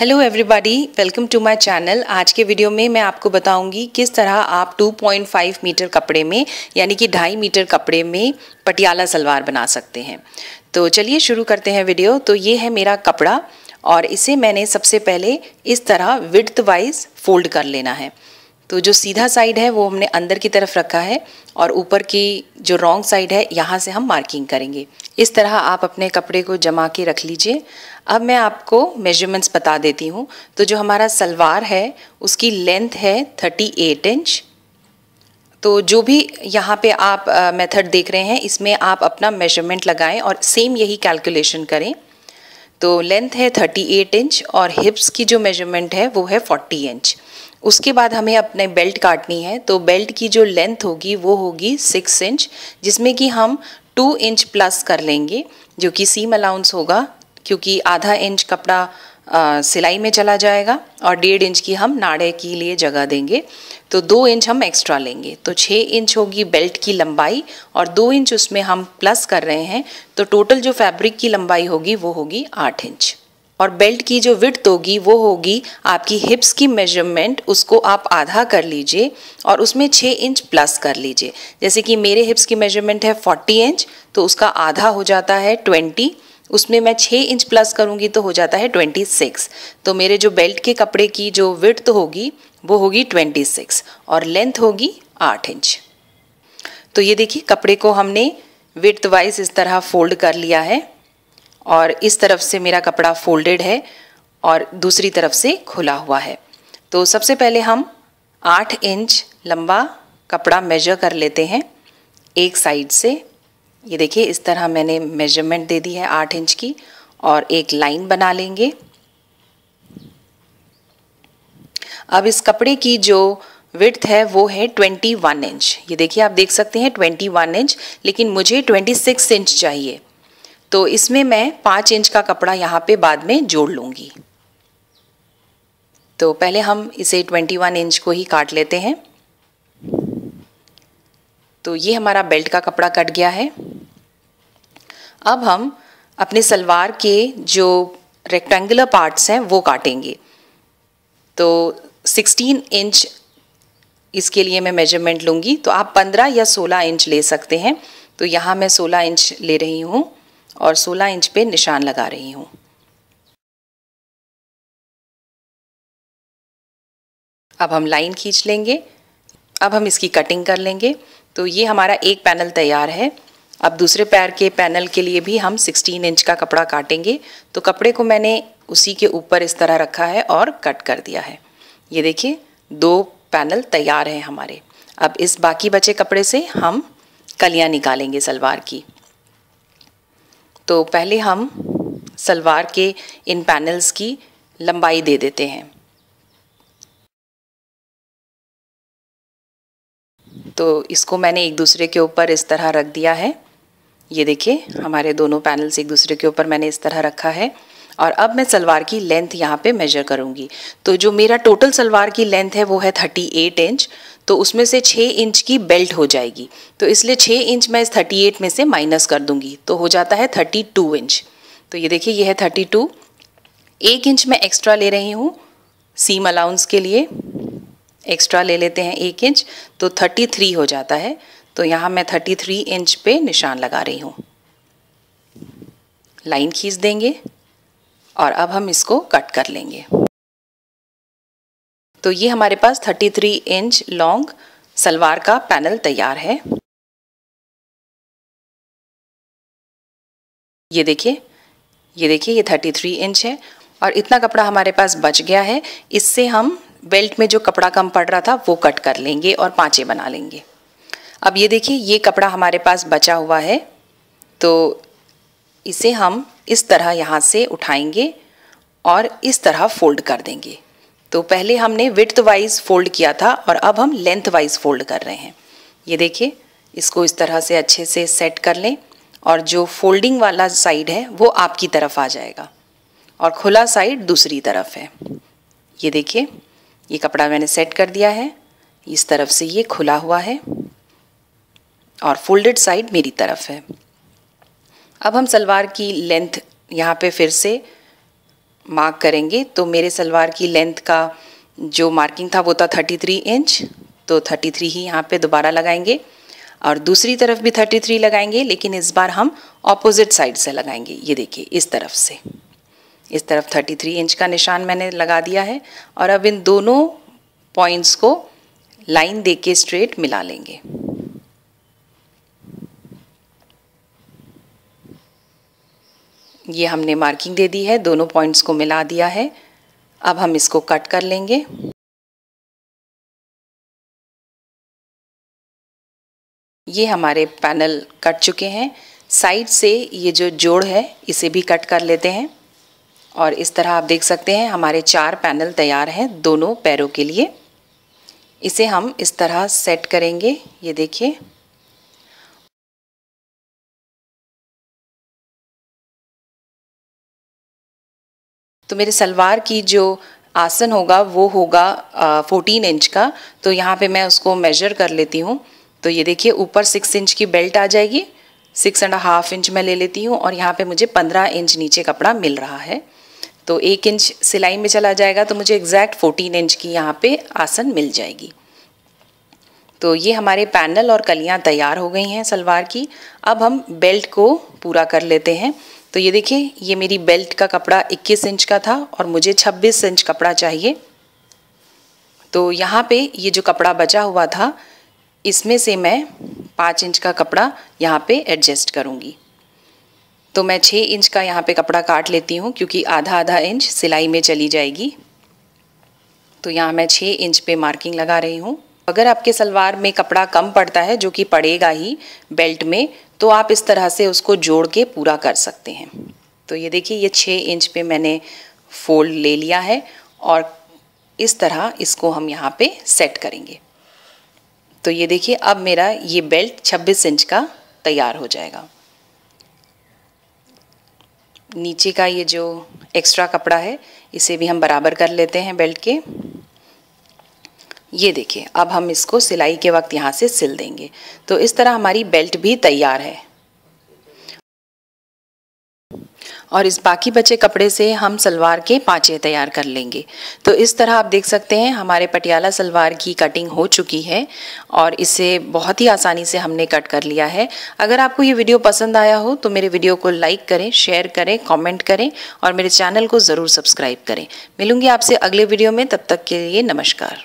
Hello everybody welcome to my channel आज के video में मैं आपको बताऊँगी किस तरह आप 2.5 मीटर कपड़े में, यानी कि ढाई मीटर कपड़े में पटियाला सलवार बना सकते हैं। तो चलिए शुरू करते हैं वीडियो तो ये है मेरा कपड़ा और इसे मैंने सबसे पहले इस तरह विड्थ वाइज फोल्ड कर लेना है। तो जो सीधा साइड है, वो हमने अंदर की तरफ़ रखा है और ऊपर की जो रॉन्ग साइड है, यहाँ से हम मार्किंग करेंगे। इस तरह आप अपने कपड़े को जमा के रख लीजिए। अब मैं आपको मेजरमेंट्स बता देती हूँ। तो जो हमारा सलवार है, उसकी लेंथ है थर्टी एट इंच तो जो भी यहाँ पे आप मेथड देख रहे हैं, इसमें आप अपना मेज़रमेंट लगाएँ और सेम यही कैलकुलेशन करें। तो लेंथ है थर्टी एट इंच और हिप्स की जो मेज़रमेंट है, वो है फोर्टी इंच उसके बाद हमें अपने बेल्ट काटनी है तो बेल्ट की जो लेंथ होगी वो होगी सिक्स इंच जिसमें कि हम टू इंच प्लस कर लेंगे जो कि सीम अलाउंस होगा क्योंकि आधा इंच कपड़ा आ, सिलाई में चला जाएगा और डेढ़ इंच की हम नाड़े के लिए जगह देंगे। तो दो इंच हम एक्स्ट्रा लेंगे तो छः इंच होगी बेल्ट की लंबाई और दो इंच उसमें हम प्लस कर रहे हैं तो टोटल जो फैब्रिक की लंबाई होगी वो होगी आठ इंच और बेल्ट की जो विड्थ होगी, वो होगी आपकी हिप्स की मेज़रमेंट उसको आप आधा कर लीजिए और उसमें छः इंच प्लस कर लीजिए। जैसे कि मेरे हिप्स की मेज़रमेंट है फोर्टी इंच तो उसका आधा हो जाता है ट्वेंटी उसमें मैं छः इंच प्लस करूँगी तो हो जाता है ट्वेंटी सिक्स तो मेरे जो बेल्ट के कपड़े की जो विड्थ होगी, वो होगी ट्वेंटी सिक्स और लेंथ होगी आठ इंच तो ये देखिए, कपड़े को हमने विड्थ वाइज इस तरह फोल्ड कर लिया है। और इस तरफ़ से मेरा कपड़ा फोल्डेड है और दूसरी तरफ़ से खुला हुआ है। तो सबसे पहले हम आठ इंच लंबा कपड़ा मेजर कर लेते हैं एक साइड से। ये देखिए, इस तरह मैंने मेज़रमेंट दे दी है आठ इंच की और एक लाइन बना लेंगे। अब इस कपड़े की जो विड्थ है, वो है 21 इंच ये देखिए, आप देख सकते हैं 21 इंच लेकिन मुझे 26 इंच चाहिए। तो इसमें मैं पाँच इंच का कपड़ा यहाँ पे बाद में जोड़ लूँगी। तो पहले हम इसे 21 इंच को ही काट लेते हैं। तो ये हमारा बेल्ट का कपड़ा कट गया है। अब हम अपने सलवार के जो रेक्टेंगुलर पार्ट्स हैं, वो काटेंगे। तो 16 इंच इसके लिए मैं मेज़रमेंट लूँगी। तो आप 15 या 16 इंच ले सकते हैं। तो यहाँ मैं 16 इंच ले रही हूँ। और 16 इंच पे निशान लगा रही हूँ। अब हम लाइन खींच लेंगे। अब हम इसकी कटिंग कर लेंगे। तो ये हमारा एक पैनल तैयार है। अब दूसरे पैर के पैनल के लिए भी हम 16 इंच का कपड़ा काटेंगे। तो कपड़े को मैंने उसी के ऊपर इस तरह रखा है और कट कर दिया है। ये देखिए, दो पैनल तैयार हैं हमारे। अब इस बाकी बचे कपड़े से हम कलियाँ निकालेंगे सलवार की। तो पहले हम सलवार के इन पैनल्स की लंबाई दे देते हैं। तो इसको मैंने एक दूसरे के ऊपर इस तरह रख दिया है। ये देखिए, हमारे दोनों पैनल्स एक दूसरे के ऊपर मैंने इस तरह रखा है। और अब मैं सलवार की लेंथ यहाँ पे मेजर करूँगी। तो जो मेरा टोटल सलवार की लेंथ है, वो है थर्टी एट इंच तो उसमें से छः इंच की बेल्ट हो जाएगी। तो इसलिए छः इंच मैं इस थर्टी एट में से माइनस कर दूँगी। तो हो जाता है थर्टी टू इंच तो ये देखिए, ये है थर्टी टू एक इंच मैं एक्स्ट्रा ले रही हूँ सीम अलाउंस के लिए। एक्स्ट्रा ले लेते हैं एक इंच तो थर्टी थ्री हो जाता है। तो यहाँ मैं थर्टी थ्री इंच पे निशान लगा रही हूँ। लाइन खींच देंगे। और अब हम इसको कट कर लेंगे। तो ये हमारे पास 33 इंच लॉन्ग सलवार का पैनल तैयार है। ये देखिए ये देखिए, ये 33 इंच है और इतना कपड़ा हमारे पास बच गया है। इससे हम बेल्ट में जो कपड़ा कम पड़ रहा था, वो कट कर लेंगे और पाँचे बना लेंगे। अब ये देखिए, ये कपड़ा हमारे पास बचा हुआ है। तो इसे हम इस तरह यहाँ से उठाएँगे और इस तरह फोल्ड कर देंगे। तो पहले हमने विथ वाइज फोल्ड किया था और अब हम लेंथ वाइज फोल्ड कर रहे हैं। ये देखिए, इसको इस तरह से अच्छे से सेट कर लें और जो फोल्डिंग वाला साइड है, वो आपकी तरफ़ आ जाएगा और खुला साइड दूसरी तरफ़ है। ये देखिए, ये कपड़ा मैंने सेट कर दिया है। इस तरफ़ से ये खुला हुआ है और फोल्डेड साइड मेरी तरफ़ है। अब हम सलवार की लेंथ यहाँ पे फिर से मार्क करेंगे। तो मेरे सलवार की लेंथ का जो मार्किंग था वो था 33 इंच तो 33 ही यहाँ पे दोबारा लगाएँगे। और दूसरी तरफ़ भी 33 लगाएँगे, लेकिन इस बार हम ऑपोजिट साइड से लगाएँगे। ये देखिए, इस तरफ़ से। इस तरफ़ 33 इंच का निशान मैंने लगा दिया है। और अब इन दोनों पॉइंट्स को लाइन दे के स्ट्रेट मिला लेंगे। ये हमने मार्किंग दे दी है, दोनों पॉइंट्स को मिला दिया है। अब हम इसको कट कर लेंगे। ये हमारे पैनल कट चुके हैं। साइड से ये जो जोड़ है, इसे भी कट कर लेते हैं। और इस तरह आप देख सकते हैं, हमारे चार पैनल तैयार हैं दोनों पैरों के लिए। इसे हम इस तरह सेट करेंगे। ये देखिए। तो मेरे सलवार की जो आसन होगा, वो होगा फोर्टीन इंच का। तो यहाँ पे मैं उसको मेजर कर लेती हूँ। तो ये देखिए, ऊपर सिक्स इंच की बेल्ट आ जाएगी। सिक्स एंड हाफ़ इंच मैं ले लेती हूँ और यहाँ पे मुझे पंद्रह इंच नीचे कपड़ा मिल रहा है। तो एक इंच सिलाई में चला जाएगा तो मुझे एग्जैक्ट फोर्टीन इंच की यहाँ पे आसन मिल जाएगी। तो ये हमारे पैनल और कलियाँ तैयार हो गई हैं सलवार की। अब हम बेल्ट को पूरा कर लेते हैं। तो ये देखिए, ये मेरी बेल्ट का कपड़ा 21 इंच का था और मुझे 26 इंच कपड़ा चाहिए। तो यहाँ पे ये जो कपड़ा बचा हुआ था, इसमें से मैं पाँच इंच का कपड़ा यहाँ पे एडजस्ट करूँगी। तो मैं छः इंच का यहाँ पे कपड़ा काट लेती हूँ क्योंकि आधा आधा इंच सिलाई में चली जाएगी। तो यहाँ मैं छः इंच पे मार्किंग लगा रही हूँ। अगर आपके सलवार में कपड़ा कम पड़ता है, जो कि पड़ेगा ही बेल्ट में तो आप इस तरह से उसको जोड़ के पूरा कर सकते हैं। तो ये देखिए, ये छः इंच पे मैंने फोल्ड ले लिया है और इस तरह इसको हम यहाँ पे सेट करेंगे। तो ये देखिए, अब मेरा ये बेल्ट 26 इंच का तैयार हो जाएगा। नीचे का ये जो एक्स्ट्रा कपड़ा है, इसे भी हम बराबर कर लेते हैं बेल्ट के। ये देखिए, अब हम इसको सिलाई के वक्त यहाँ से सिल देंगे। तो इस तरह हमारी बेल्ट भी तैयार है। और इस बाकी बचे कपड़े से हम सलवार के पाँचे तैयार कर लेंगे। तो इस तरह आप देख सकते हैं, हमारे पटियाला सलवार की कटिंग हो चुकी है और इसे बहुत ही आसानी से हमने कट कर लिया है। अगर आपको ये वीडियो पसंद आया हो तो मेरे वीडियो को लाइक करें शेयर करें कॉमेंट करें और मेरे चैनल को ज़रूर सब्सक्राइब करें। मिलूँगी आपसे अगले वीडियो में, तब तक के लिए नमस्कार।